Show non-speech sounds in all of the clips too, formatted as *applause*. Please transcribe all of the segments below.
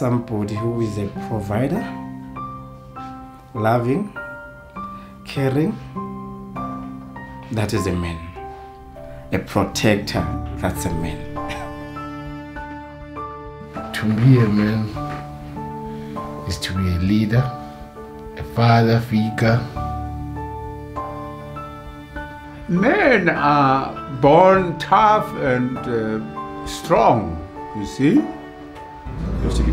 A man is somebody who is a provider, loving, caring. That is a man. A protector, that's a man. *laughs* To be a man is to be a leader, a father figure. Men are born tough and uh, strong, you see?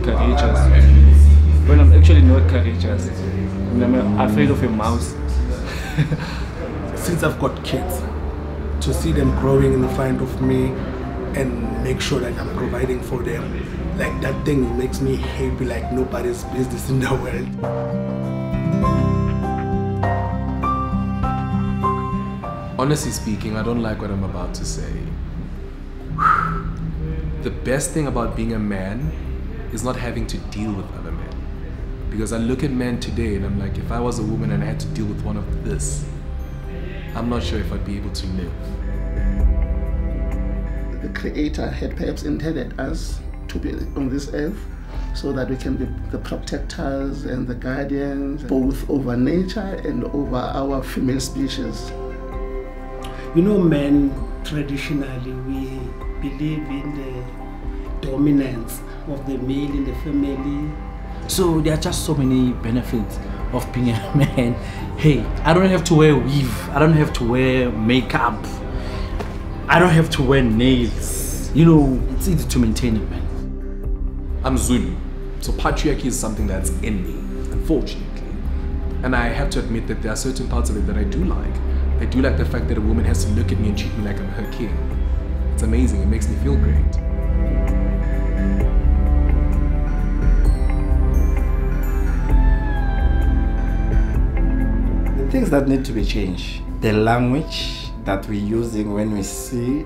Used to be courageous. When I'm actually not courageous, and I'm afraid of a mouse. *laughs* since I've got kids, to see them growing in front of me and make sure that I'm providing for them, like that thing makes me happy like nobody's business in the world. Honestly speaking, I don't like what I'm about to say. The best thing about being a man is not having to deal with other men. Because I look at men today and I'm like, if I was a woman and I had to deal with one of this, I'm not sure if I'd be able to live. The Creator had perhaps intended us to be on this earth so that we can be the protectors and the guardians, both over nature and over our female species. You know, men traditionally we believe in the dominance of the male in the family. So there are just so many benefits of being a *laughs* man. Hey, I don't have to wear weave. I don't have to wear makeup. I don't have to wear nails. You know, it's easy to maintain it, man. I'm Zulu, so patriarchy is something that's in me, unfortunately. And I have to admit that there are certain parts of it that I do like. I do like the fact that a woman has to look at me and treat me like I'm her king. It's amazing, it makes me feel great. Things that need to be changed. The language that we're using when we see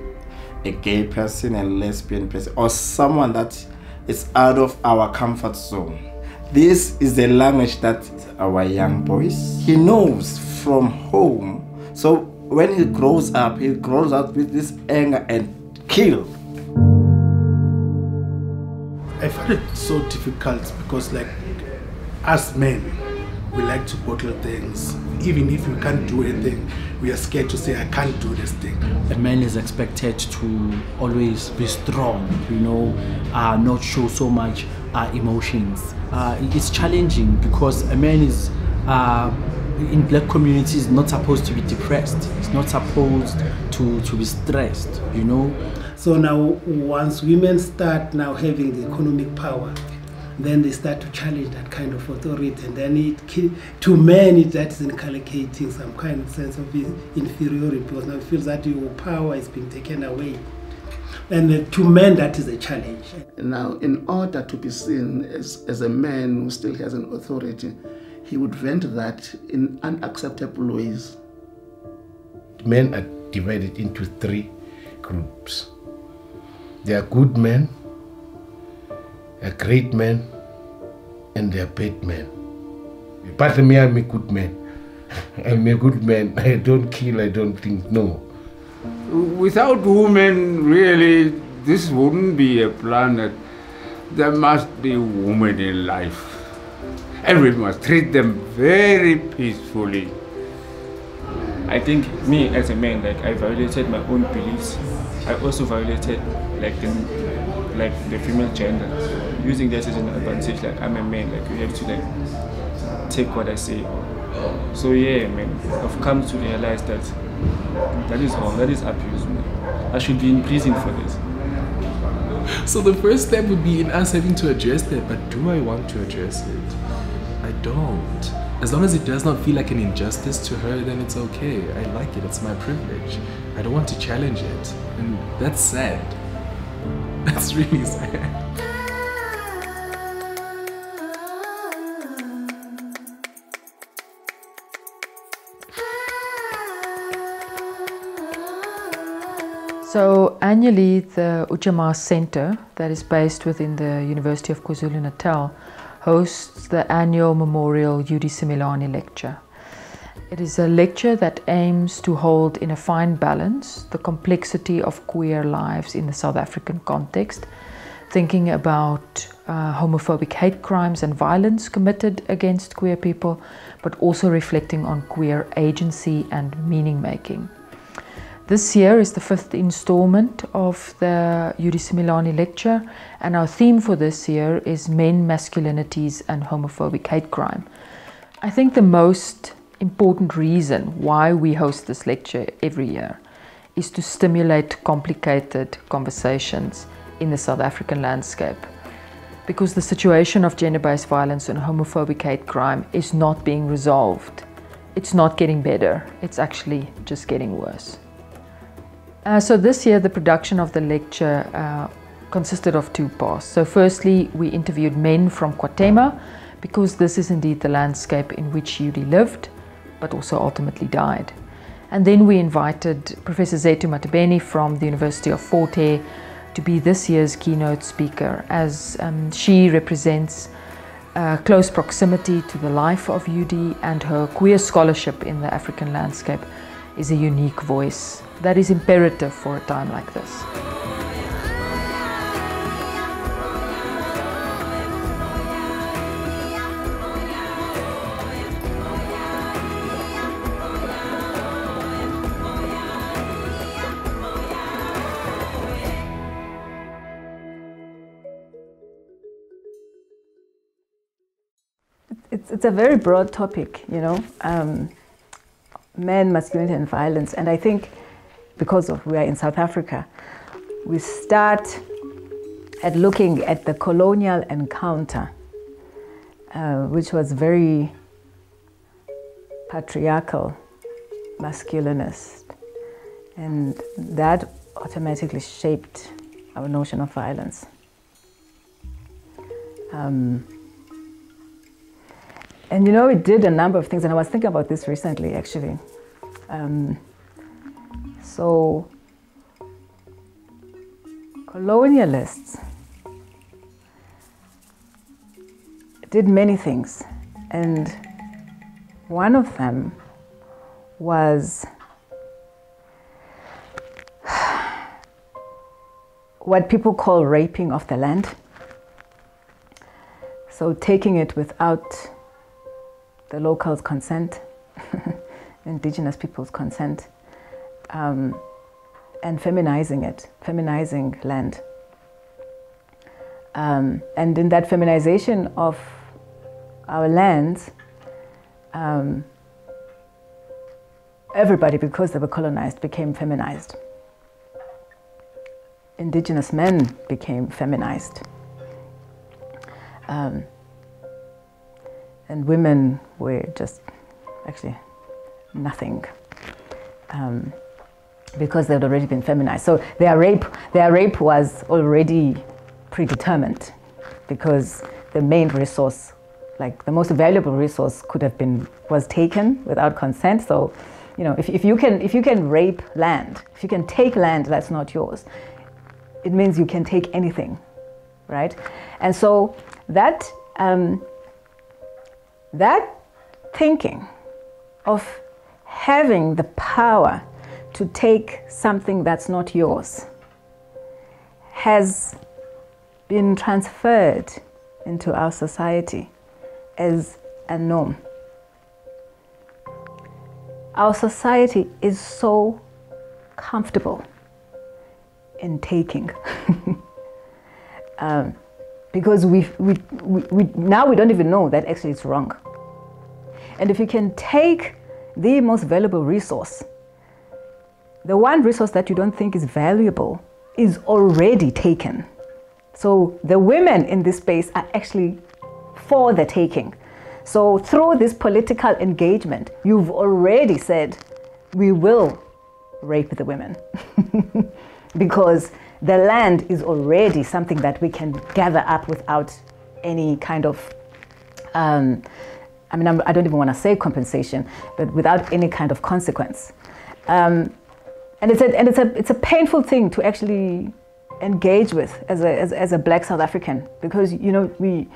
a gay person, a lesbian person, or someone that is out of our comfort zone. This is the language that our young boys he knows from home. So when he grows up, he grows up with this anger and kill. I find it so difficult because, like, as men, we like to bottle things. Even if we can't do anything, we are scared to say, I can't do this thing. A man is expected to always be strong, you know, uh, not show so much uh, emotions. Uh, it's challenging because a man is uh, in black communities not supposed to be depressed. It's not supposed to, to be stressed, you know. So now, once women start now having the economic power, then they start to challenge that kind of authority, and then it ki- to men that is inculcating some kind of sense of inferiority because now it feels that your power is being taken away, and to men that is a challenge. Now, in order to be seen as, as a man who still has an authority, he would vent that in unacceptable ways. Men are divided into three groups. There are good men, a great man, and a bad man. But me, I'm a good man. *laughs* I'm a good man. *laughs* I don't kill, I don't think, no. Without women, really, this wouldn't be a planet. There must be women in life. And we must treat them very peacefully. I think me as a man, like I violated my own beliefs. I also violated like the like the female gender, using that as an advantage. Like I'm a man, like you have to like take what I say. So yeah, man, I've come to realize that that is wrong. That is abuse, man. I should be in prison for this. So the first step would be in us having to address that, but do I want to address it? I don't. As long as it does not feel like an injustice to her, then it's okay. I like it, it's my privilege. I don't want to challenge it. And that's sad. *laughs* That's really sad. So annually, the Ujamaa Centre, that is based within the University of KwaZulu-Natal, hosts the annual Memorial Eudy Simelane Lecture. It is a lecture that aims to hold in a fine balance the complexity of queer lives in the South African context thinking about uh, homophobic hate crimes and violence committed against queer people, but also reflecting on queer agency and meaning making. This year is the fifth installment of the Eudy Simelane lecture, and our theme for this year is men, masculinities, and homophobic hate crime. I think the most important reason why we host this lecture every year is to stimulate complicated conversations in the South African landscape. Because the situation of gender based violence and homophobic hate crime is not being resolved. It's not getting better, it's actually just getting worse. Uh, so, this year, the production of the lecture uh, consisted of two parts. So, firstly, we interviewed men from KwaThema because this is indeed the landscape in which Eudy lived, but also ultimately died. And then we invited Professor Zethu Matebeni from the University of Fort Hare to be this year's keynote speaker, as um, she represents uh, close proximity to the life of Eudy and her queer scholarship in the African landscape is a unique voice that is imperative for a time like this. it's, a very broad topic, you know, um, men, masculinity, and violence. And I think because of we are in South Africa, we start at looking at the colonial encounter, uh, which was very patriarchal, masculinist, and that automatically shaped our notion of violence. Um, and you know, it did a number of things, and I was thinking about this recently actually. Um, so, colonialists did many things, and one of them was *sighs* what people call raping of the land. So, taking it without the locals' consent, *laughs* indigenous people's consent, um, and feminizing it, feminizing land. Um, and in that feminization of our lands, um, everybody, because they were colonized, became feminized. Indigenous men became feminized. Um, and women were just actually nothing um, because they'd already been feminized. So their rape, their rape was already predetermined because the main resource, like the most valuable resource, could have been was taken without consent. So, you know, if, if you can if you can rape land, if you can take land that's not yours, it means you can take anything, right? And so that um, that thinking of having the power to take something that's not yours has been transferred into our society as a norm. Our society is so comfortable in taking. *laughs* um, because we, we, we, now we don't even know that actually it's wrong. And if you can take the most valuable resource, the one resource that you don't think is valuable is already taken. So the women in this space are actually for the taking. So through this political engagement, you've already said, we will rape the women. *laughs* because the land is already something that we can gather up without any kind of, um, I mean, I'm, I do not even want to say compensation, but without any kind of consequence. Um, and it's a, and it's a, it's a painful thing to actually engage with as a, as, as a black South African because, you know, we,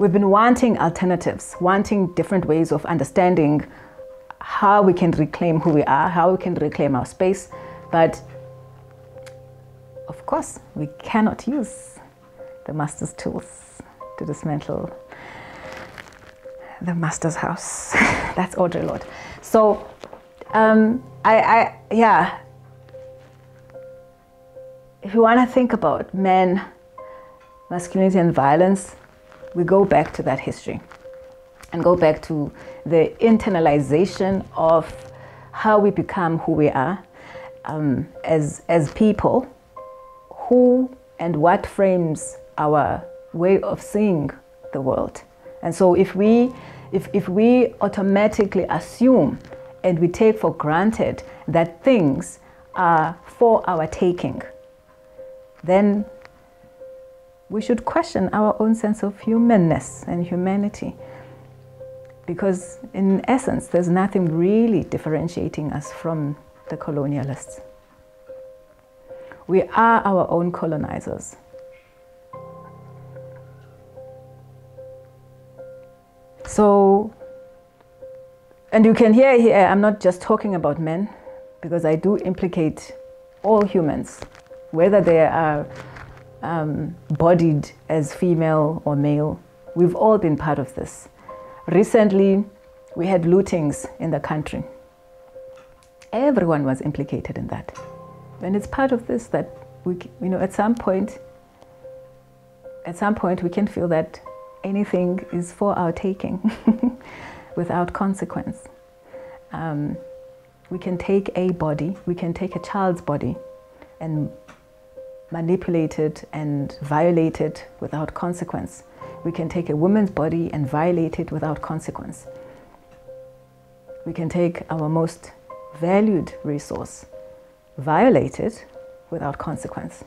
we've been wanting alternatives, wanting different ways of understanding how we can reclaim who we are, how we can reclaim our space. But of course, we cannot use the master's tools to dismantle the master's house. *laughs* That's Audre Lorde. So, um, I, I, yeah. If you want to think about men, masculinity, and violence, we go back to that history and go back to the internalization of how we become who we are um, as, as people, who and what frames our way of seeing the world. And so if we, if, if we automatically assume and we take for granted that things are for our taking, then we should question our own sense of humanness and humanity. Because, in essence, there's nothing really differentiating us from the colonialists. We are our own colonizers. So, and you can hear here, I'm not just talking about men, because I do implicate all humans, whether they are um, bodied as female or male. We've all been part of this. Recently, we had lootings in the country. Everyone was implicated in that. And it's part of this that we, you know, at some point, at some point we can feel that anything is for our taking *laughs* without consequence. Um, we can take a body, we can take a child's body and manipulate it and violate it without consequence. We can take a woman's body and violate it without consequence. We can take our most valued resource, violate it without consequence.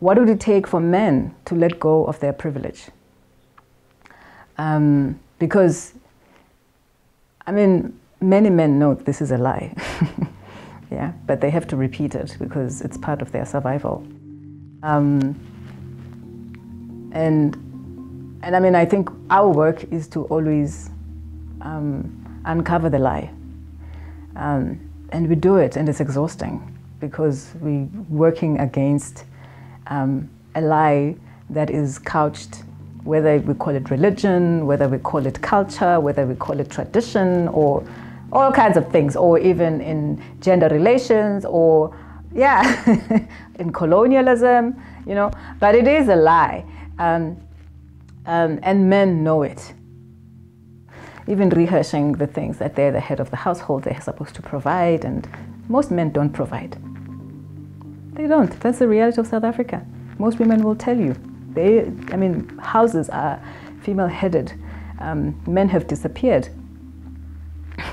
What would it take for men to let go of their privilege? Um, because, I mean, many men know this is a lie. *laughs* yeah, but they have to repeat it because it's part of their survival. Um, and, and I mean, I think our work is to always um, uncover the lie. Um, and we do it, and it's exhausting because we're working against um, a lie that is couched, whether we call it religion, whether we call it culture, whether we call it tradition, or all kinds of things, or even in gender relations, or yeah, *laughs* in colonialism, you know. But it is a lie, um, um, and men know it. Even rehearsing the things that they're the head of the household, they're supposed to provide, and most men don't provide. They don't. That's the reality of South Africa. Most women will tell you. They, I mean, houses are female-headed. Um, men have disappeared.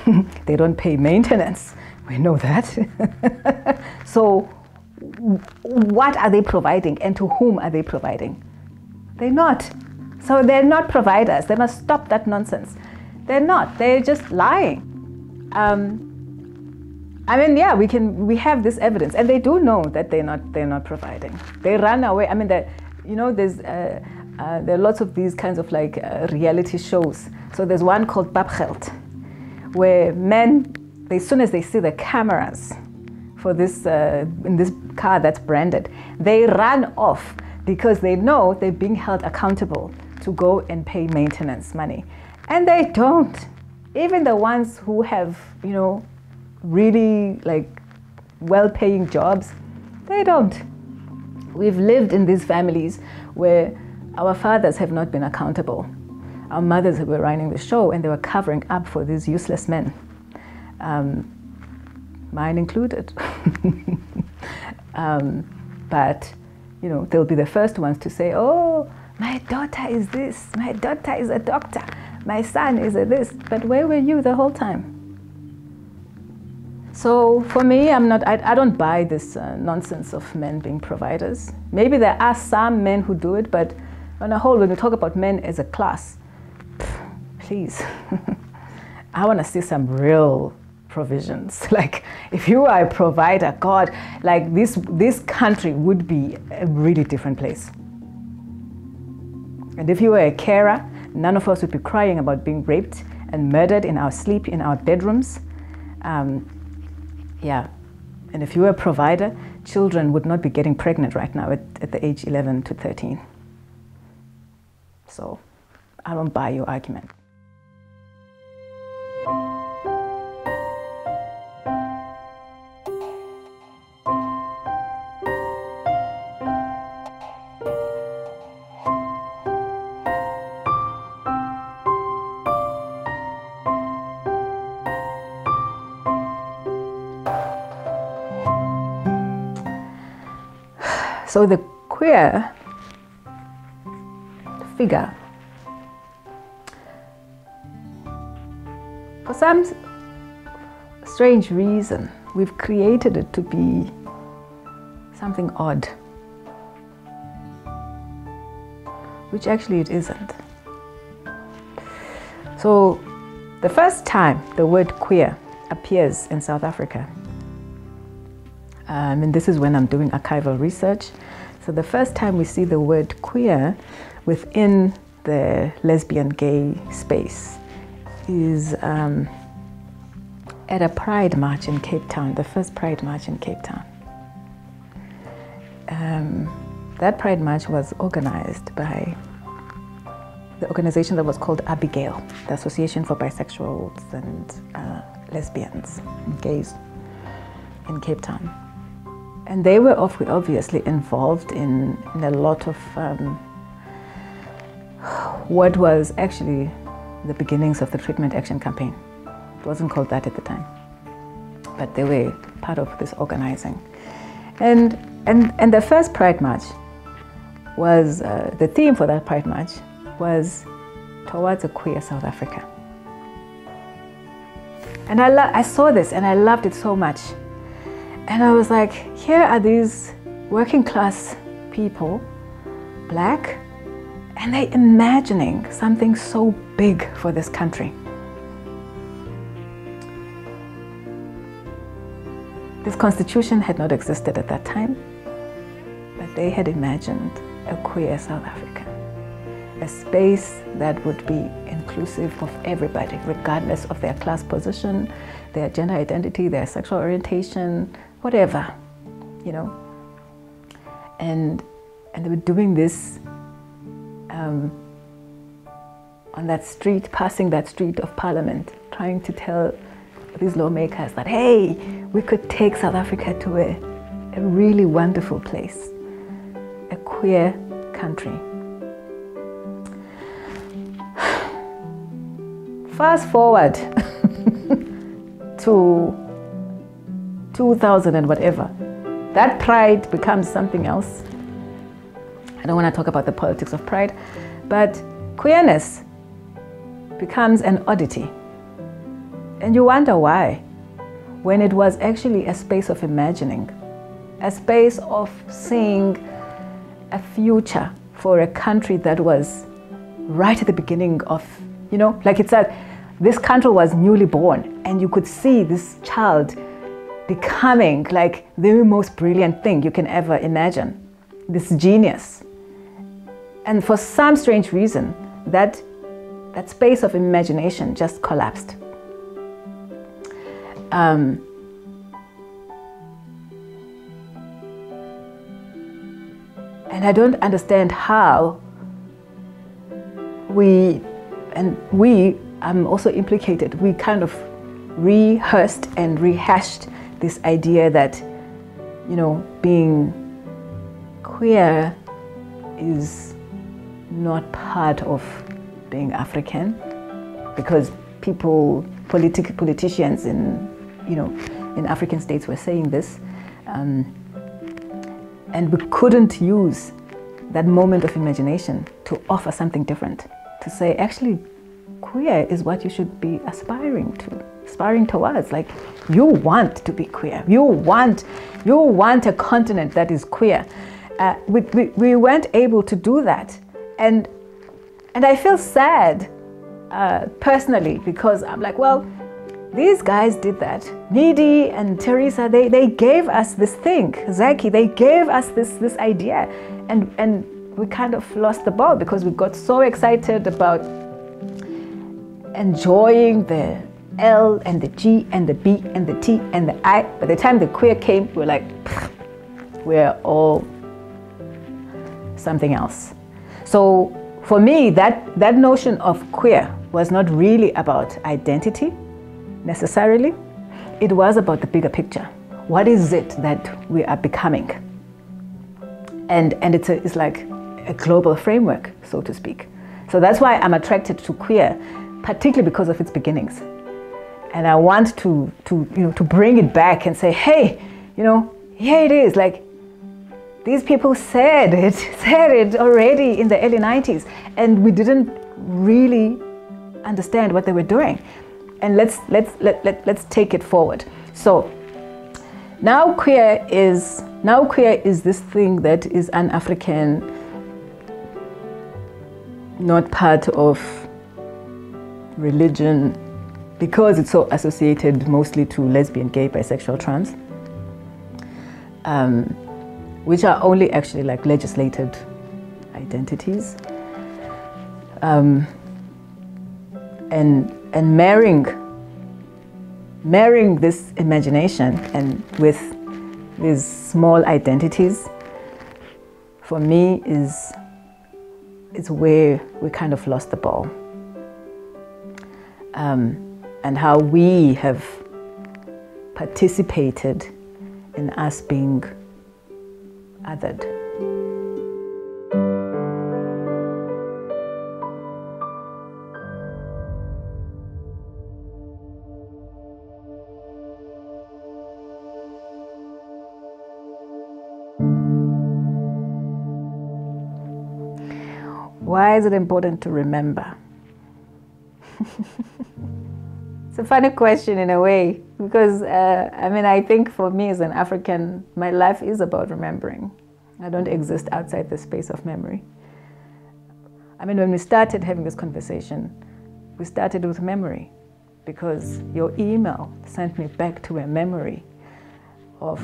*laughs* they don't pay maintenance. We know that. *laughs* so, what are they providing, and to whom are they providing? They're not. So they're not providers. They must stop that nonsense. They're not. They're just lying. Um, I mean, yeah, we can. We have this evidence, and they do know that they're not. They're not providing. They run away. I mean, that you know, there's uh, uh, there are lots of these kinds of like uh, reality shows. So there's one called Papgeld, where men, they, as soon as they see the cameras for this uh, in this car that's branded, they run off because they know they're being held accountable to go and pay maintenance money, and they don't. Even the ones who have, you know, really like well-paying jobs, they don't. We've lived in these families where our fathers have not been accountable. Our mothers were running the show and they were covering up for these useless men, um, mine included. *laughs* um, but, you know, they'll be the first ones to say, oh, my daughter is this, my daughter is a doctor, my son is a this. But where were you the whole time? So for me, I'm not, I, I don't buy this uh, nonsense of men being providers. Maybe there are some men who do it, but on a whole, when we talk about men as a class, please, *laughs* I want to see some real provisions. *laughs* Like if you are a provider, God, like this, this country would be a really different place. And if you were a carer, none of us would be crying about being raped and murdered in our sleep in our bedrooms. Um, yeah, And if you were a provider, children would not be getting pregnant right now at, at the age 11 to 13. So I don't buy your argument. So the queer figure, for some strange reason, we've created it to be something odd, which actually it isn't. So the first time the word queer appears in South Africa um, and this is when I'm doing archival research. So the first time we see the word queer within the lesbian gay space is um, at a pride march in Cape Town, the first pride march in Cape Town. Um, that pride march was organized by the organization that was called ABIGALE, the Association for Bisexuals and uh, Lesbians and Gays in Cape Town and they were obviously involved in, in a lot of um, what was actually the beginnings of the treatment action campaign. It wasn't called that at the time, but they were part of this organizing. And, and, and the first Pride March was, uh, the theme for that Pride March was towards a queer South Africa. And I, I saw this and I loved it so much and I was like, here are these working class people, black, and they're imagining something so big for this country. This constitution had not existed at that time, but they had imagined a queer South Africa, a space that would be inclusive of everybody, regardless of their class position, their gender identity, their sexual orientation, whatever, you know. And and they were doing this um, on that street, passing that street of Parliament, trying to tell these lawmakers that hey, we could take South Africa to a, a really wonderful place, a queer country. *sighs* Fast forward *laughs* to 2000 and whatever. That pride becomes something else. I don't want to talk about the politics of pride, but queerness becomes an oddity. And you wonder why, when it was actually a space of imagining, a space of seeing a future for a country that was right at the beginning of, you know, like it said, this country was newly born, and you could see this child becoming like the most brilliant thing you can ever imagine, this genius. And for some strange reason, that, that space of imagination just collapsed. Um, and I don't understand how we, and we, I'm also implicated, we kind of rehearsed and rehashed this idea that, you know, being queer is not part of being African because people, politi- politicians in, you know, in African states were saying this. Um, and we couldn't use that moment of imagination to offer something different, to say, actually, queer is what you should be aspiring to aspiring towards. Like you want to be queer. You want, you want a continent that is queer. Uh, we, we, we weren't able to do that. And, and I feel sad uh, personally because I'm like, well, these guys did that. Nidi and Teresa, they, they gave us this thing. Zackie, they gave us this, this idea. And, and we kind of lost the ball because we got so excited about enjoying the L and the G and the B and the T and the I. By the time the queer came, we are like, we're all something else. So for me, that, that notion of queer was not really about identity necessarily. It was about the bigger picture. What is it that we are becoming? And, and it's, a, it's like a global framework, so to speak. So that's why I'm attracted to queer, particularly because of its beginnings. And I want to, to, you know, to bring it back and say, hey, you know, here it is. Like these people said it, *laughs* said it already in the early 90s, and we didn't really understand what they were doing. And let's, let's, let, let, let's take it forward. So now queer is, now queer is this thing that is an African, not part of religion, because it's so associated mostly to lesbian, gay, bisexual, trans. Um, which are only actually like legislated identities. Um, and, and marrying, marrying this imagination and with these small identities, for me is, is where we kind of lost the ball. Um, and how we have participated in us being othered. Why is it important to remember? *laughs* it's a funny question in a way because uh, I mean, I think for me as an African, my life is about remembering. I don't exist outside the space of memory. I mean, when we started having this conversation, we started with memory because your email sent me back to a memory of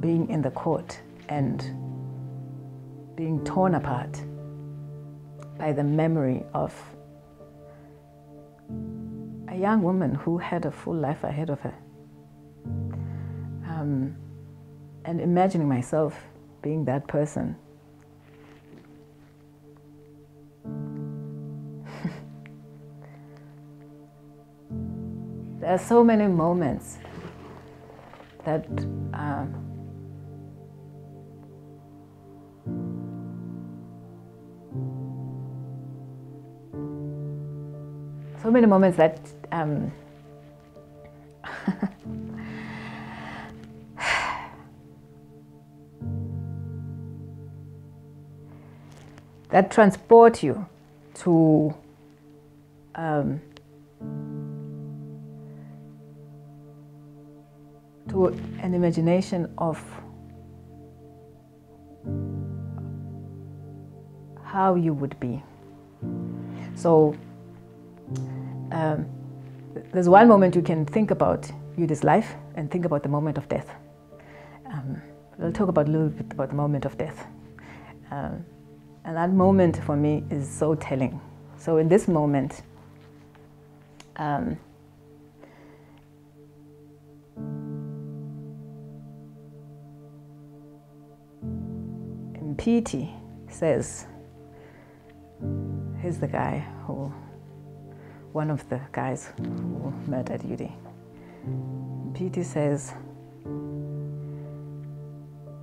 being in the court and being torn apart by the memory of a young woman who had a full life ahead of her. Um, and imagining myself being that person. *laughs* there are so many moments that um, so many moments that um, *sighs* that transport you to um, to an imagination of how you would be. So um, there's one moment you can think about Eudy's life and think about the moment of death. Um, we'll talk about a little bit about the moment of death. Um, and that moment for me is so telling. So in this moment, um, says, he's the guy who, one of the guys who murdered Eudy. Beauty says,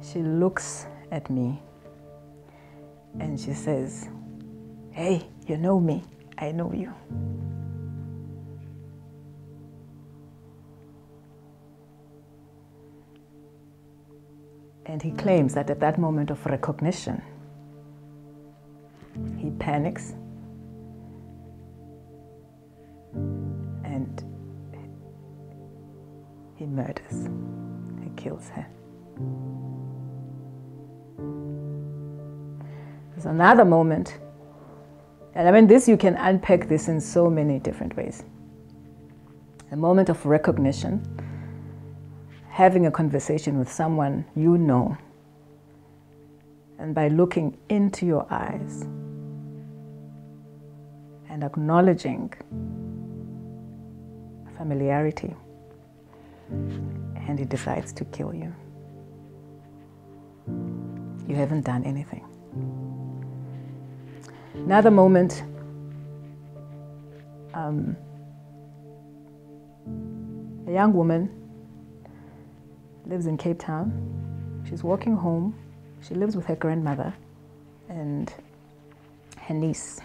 she looks at me and she says, Hey, you know me, I know you. And he claims that at that moment of recognition, he panics murders, he kills her. There's another moment. And I mean, this you can unpack this in so many different ways. A moment of recognition, having a conversation with someone you know, and by looking into your eyes and acknowledging familiarity, and he decides to kill you. You haven't done anything. Another moment, um, a young woman lives in Cape Town. She's walking home. She lives with her grandmother and her niece.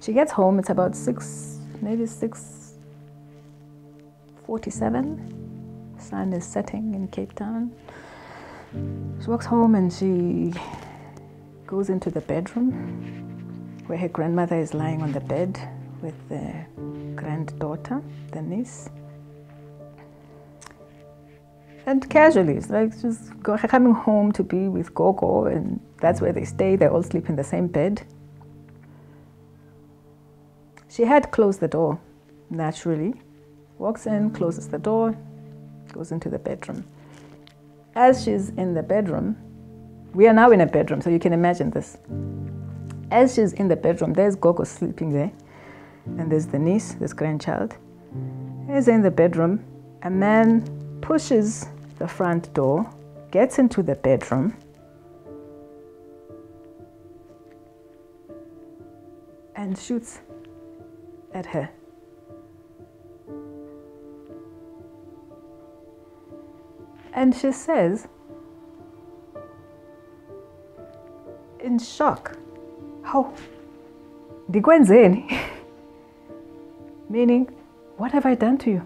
She gets home, it's about six, maybe six forty-seven. Sun is setting in Cape Town. She walks home and she goes into the bedroom where her grandmother is lying on the bed with the granddaughter, the niece. And casually, it's like just coming home to be with Gogo, and that's where they stay. They all sleep in the same bed. She had closed the door, naturally. Walks in, closes the door, goes into the bedroom. As she's in the bedroom, we are now in a bedroom, so you can imagine this. As she's in the bedroom, there's Gogo sleeping there, and there's the niece, this grandchild. As in the bedroom, a man pushes the front door, gets into the bedroom, and shoots at her. And she says, in shock, How? Ndikwenzeni? *laughs* Meaning, what have I done to you?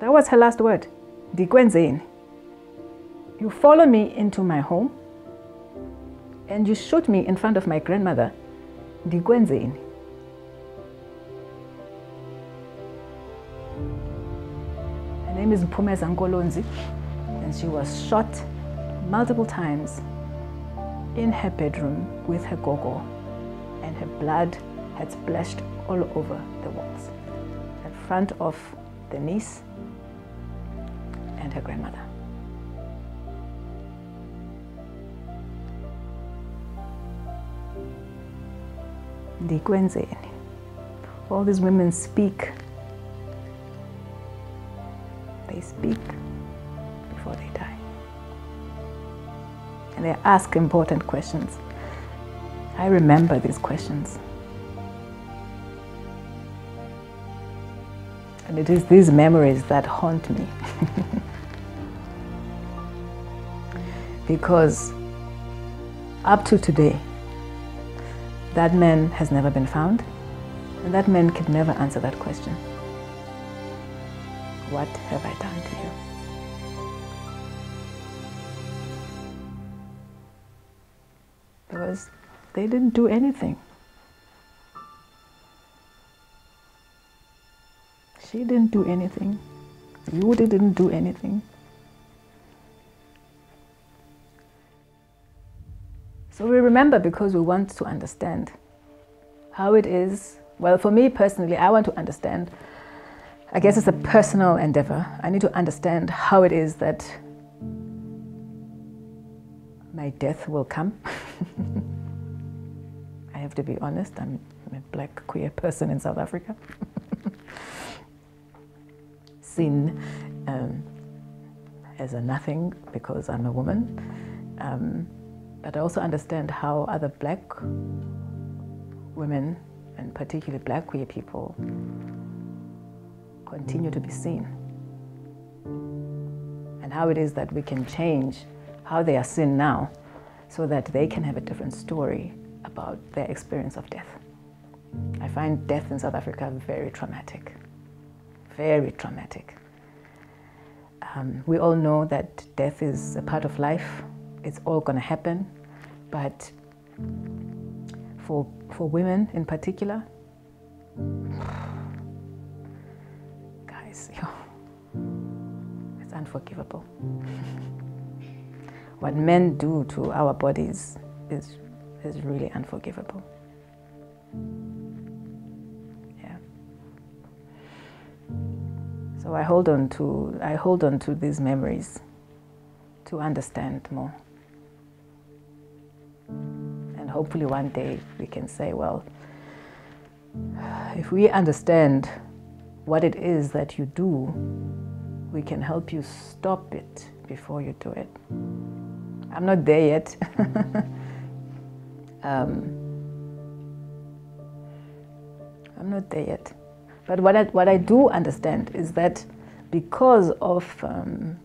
That was her last word. Ndikwenzeni? You follow me into my home and you shoot me in front of my grandmother. Ndikwenzeni? Name is and she was shot multiple times in her bedroom with her gogo and her blood had splashed all over the walls in front of the niece and her grandmother. All these women speak. Speak before they die. And they ask important questions. I remember these questions. And it is these memories that haunt me. *laughs* because up to today, that man has never been found, and that man could never answer that question. What have I done to you? Because they didn't do anything. She didn't do anything. You didn't do anything. So we remember because we want to understand how it is. Well, for me personally, I want to understand. I guess it's a personal endeavor. I need to understand how it is that my death will come. *laughs* I have to be honest, I'm a black queer person in South Africa. *laughs* Seen um, as a nothing because I'm a woman. Um, but I also understand how other black women, and particularly black queer people, continue to be seen. And how it is that we can change how they are seen now so that they can have a different story about their experience of death. I find death in South Africa very traumatic, very traumatic. Um, we all know that death is a part of life it's all going to happen. But for, for women in particular, guys, it's unforgivable. *laughs* what men do to our bodies is, is really unforgivable. Yeah. So I hold on to I hold on to these memories to understand more And hopefully one day we can say, well, *sighs* if we understand what it is that you do, we can help you stop it before you do it. I'm not there yet. *laughs* um, I'm not there yet. But what I, what I do understand is that because of, um,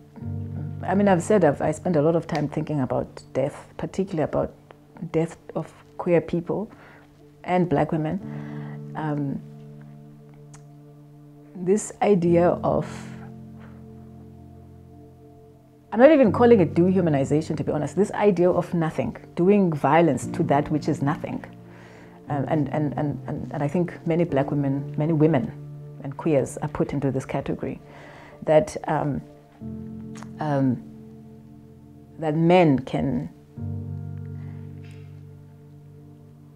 I mean, I've said I've, I spend a lot of time thinking about death, particularly about death of queer people and black women. Um, this idea of I'm not even calling it dehumanization, to be honest. This idea of nothing, doing violence to that which is nothing. Um, and, and, and, and, and I think many black women, many women and queers are put into this category. That, um, um, that men can,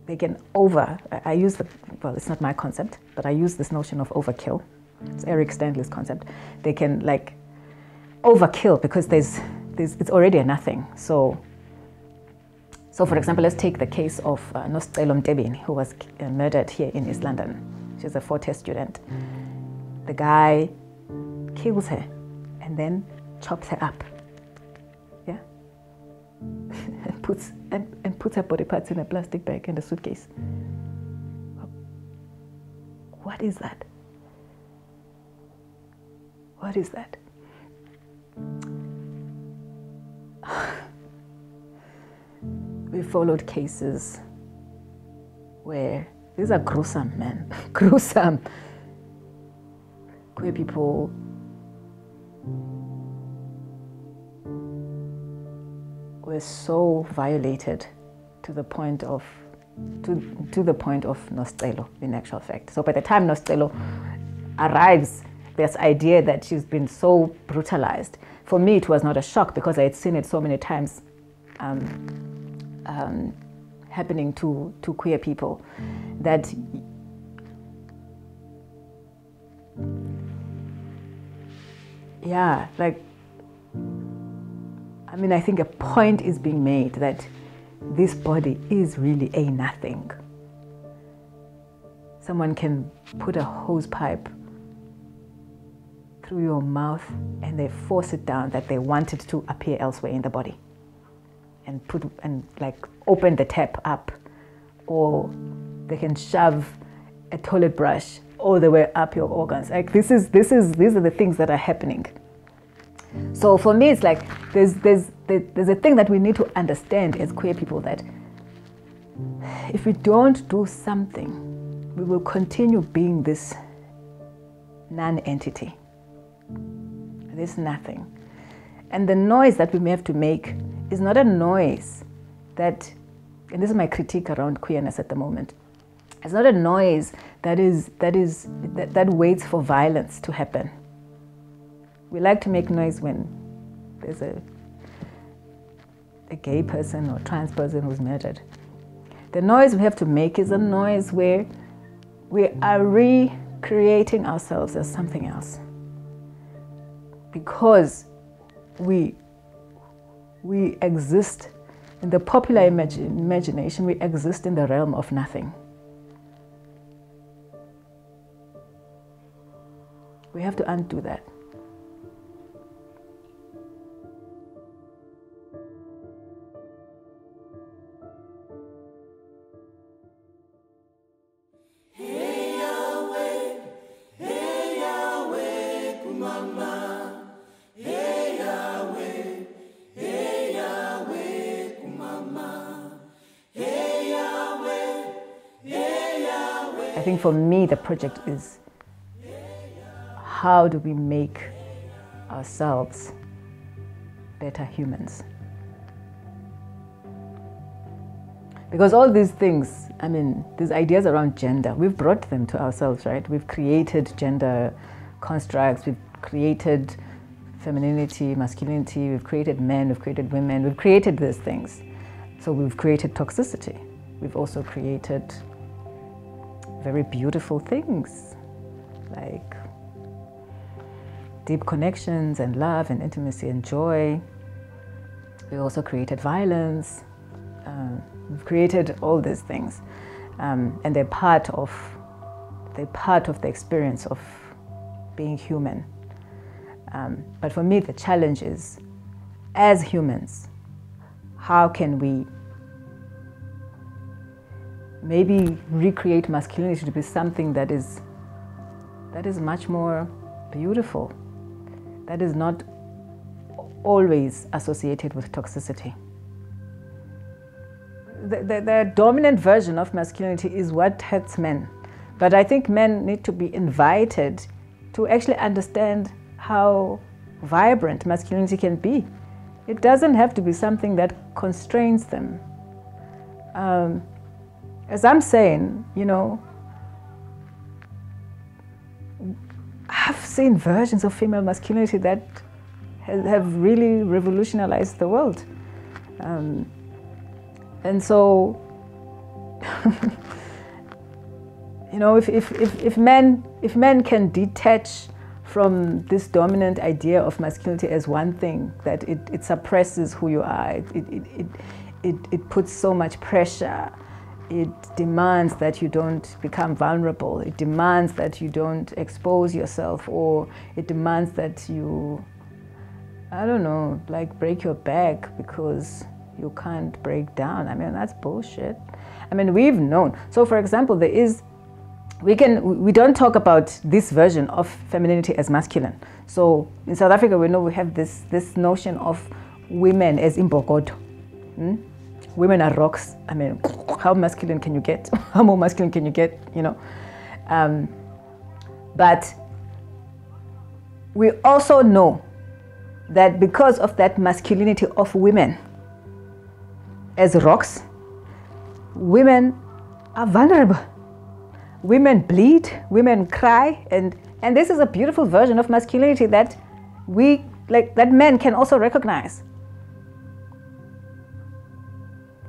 they can over, I use the, well, it's not my concept, but I use this notion of overkill. It's Eric Stanley's concept. They can like overkill because there's, there's it's already a nothing. So, so for example, let's take the case of uh, Nosicelo Mtebeni, who was uh, murdered here in East London. She's a Fort Hare student. The guy kills her and then chops her up. Yeah, and *laughs* puts and, and puts her body parts in a plastic bag and a suitcase. What is that? What is that? *laughs* we followed cases where these are gruesome, men, *laughs* gruesome. Queer people were so violated to the point of to, to the point of Nosicelo in actual fact. So by the time Nosicelo arrives, this idea that she's been so brutalized. For me, it was not a shock because I had seen it so many times um, um, happening to, to queer people that yeah, like, I mean, I think a point is being made that this body is really a nothing. Someone can put a hose pipe through your mouth and they force it down that they want it to appear elsewhere in the body. And put and like open the tap up. Or they can shove a toilet brush all the way up your organs. Like this is this is these are the things that are happening. So for me it's like there's there's there's a thing that we need to understand as queer people that if we don't do something we will continue being this non-entity this nothing and the noise that we may have to make is not a noise that, and this is my critique around queerness at the moment, it's not a noise that is that is that, that waits for violence to happen. We like to make noise when there's a a gay person or trans person who's murdered. The noise we have to make is a noise where we are recreating ourselves as something else. Because we we exist in the popular imagine, imagination, we exist in the realm of nothing. We have to undo that. For me, the project is how do we make ourselves better humans? Because all these things, I mean, these ideas around gender, we've brought them to ourselves, right? We've created gender constructs, we've created femininity, masculinity, we've created men, we've created women, we've created these things. So we've created toxicity. We've also created very beautiful things like deep connections and love and intimacy and joy. We also created violence. Um, we've created all these things, um, and they're part of they're part of the experience of being human. Um, but for me, the challenge is as humans, how can we maybe recreate masculinity to be something that is that is much more beautiful that is not always associated with toxicity. The, the, the dominant version of masculinity is what hurts men. But i think men need to be invited to actually understand how vibrant masculinity can be. It doesn't have to be something that constrains them. Um, as I'm saying, you know, I've seen versions of female masculinity that have really revolutionized the world. Um, and so, *laughs* you know, if, if, if, if, men, if men can detach from this dominant idea of masculinity as one thing, that it, it suppresses who you are, it, it, it, it, it puts so much pressure it demands that you don't become vulnerable. It demands that you don't expose yourself, or it demands that you, I don't know, like break your back because you can't break down. I mean, that's bullshit. I mean, we've known. So, for example, there is, we can, we don't talk about this version of femininity as masculine. So, in South Africa, we know we have this, this notion of women as imbokodo. Hmm? Women are rocks. I mean, how masculine can you get? *laughs* how more masculine can you get? You know, um, but we also know that because of that masculinity of women as rocks, women are vulnerable. Women bleed, women cry, and and this is a beautiful version of masculinity that we like that men can also recognize.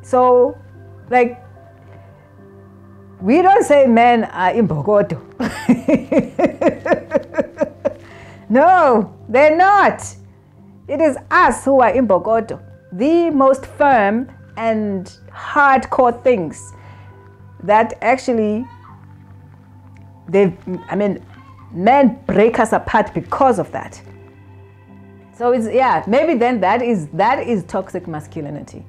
So, like, we don't say men are imbokodo. *laughs* no, they're not. It is us who are imbokodo. The most firm and hardcore things that actually they I mean men break us apart because of that. So it's yeah, maybe then that is that is toxic masculinity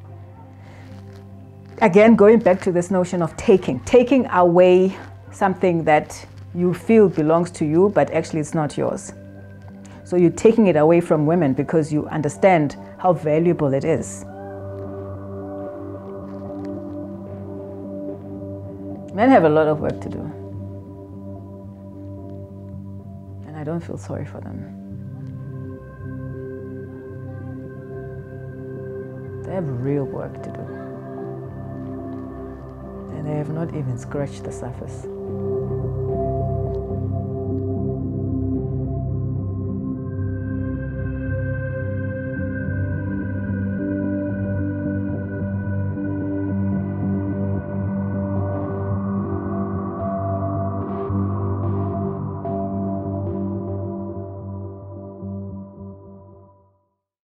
again, going back to this notion of taking, taking away something that you feel belongs to you, but actually it's not yours. So you're taking it away from women because you understand how valuable it is. Men have a lot of work to do. And I don't feel sorry for them. They have real work to do and they have not even scratched the surface.